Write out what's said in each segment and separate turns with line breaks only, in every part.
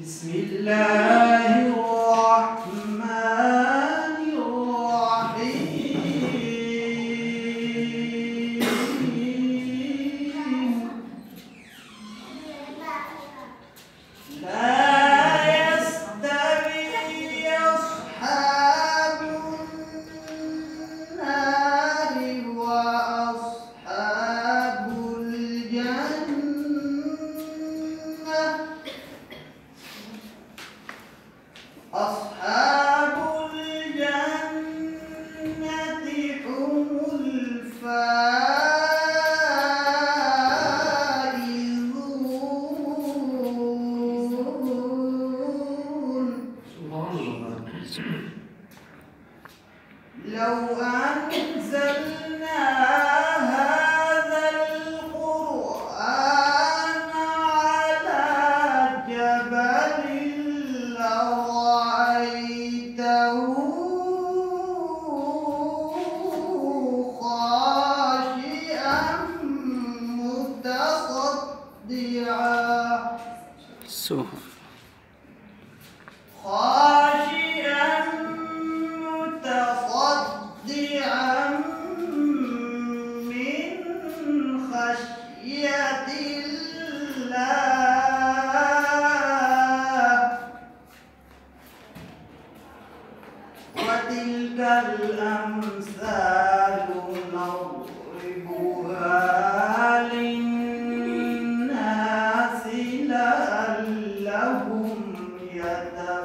بسم الله أصحاب خاشعا وتلك الأمثال نضربها للناس لعلهم يتفكرون.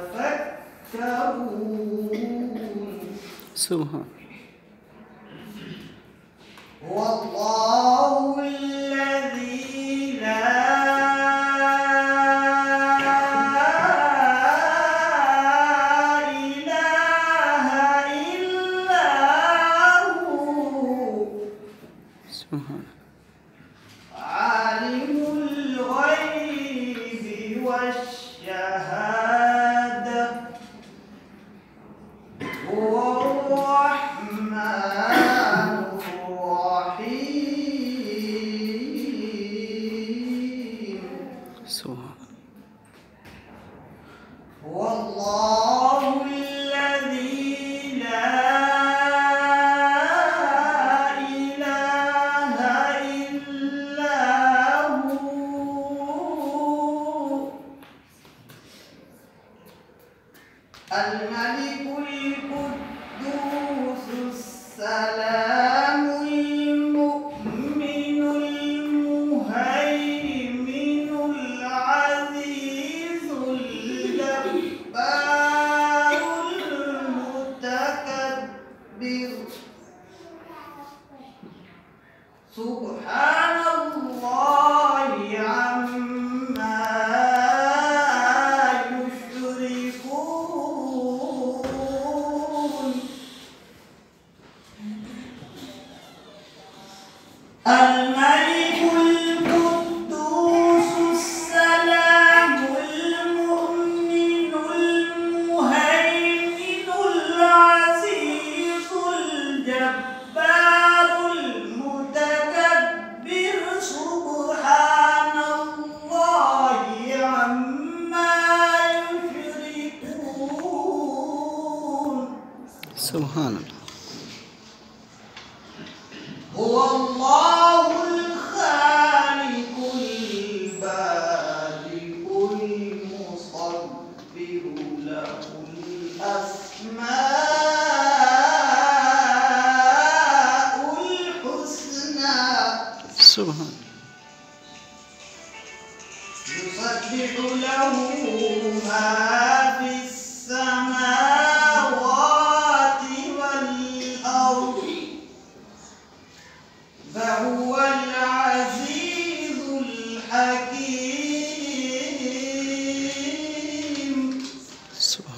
سبحان
والله Yeah. الملك القدوس السلام المؤمن المهيمن العزيز المتكبر. سبحان سبحان الله. هو الله الخالق البارئ المصبر له الأسماء الحسنى.
سبحان الله.
يسبح له
ما